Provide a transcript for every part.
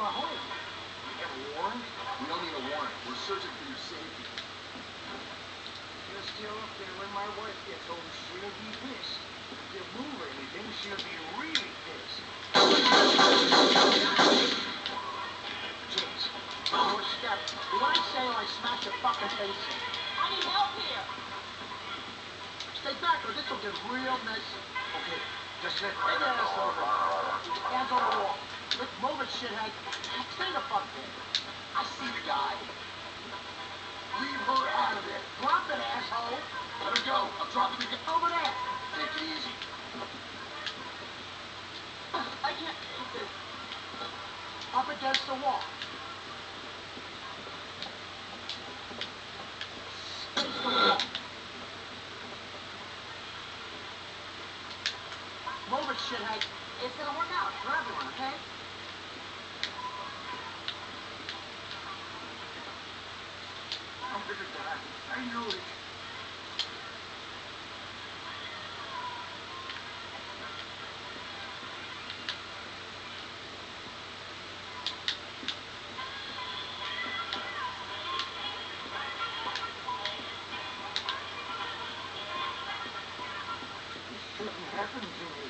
for home. You have a warrant? We don't need a warrant. We're searching for your safety. Just chill up there when my wife gets home. She'll be pissed. If you move or anything, she'll be really pissed. Jeez. Oh, Steph, did I say I smashed your fucking face in? I need help here. Stay back or this will get real messy. Okay, just let over. Hands on the wall. Move it, shithead. Stay the fuck there. I see the guy. Leave her out of it. Drop it, asshole. Let her go. I'm dropping the gun. Over there. Take it easy. I can't take this. Up against the wall. Face the wall. Move it, shithead. It's gonna work out for everyone, okay? I'm than that. I knew it. This shouldn't happen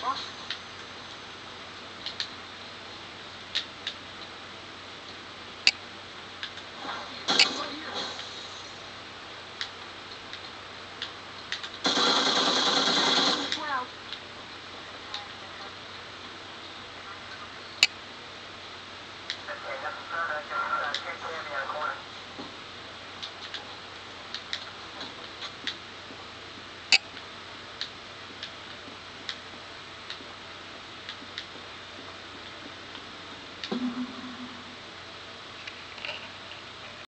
Top Thank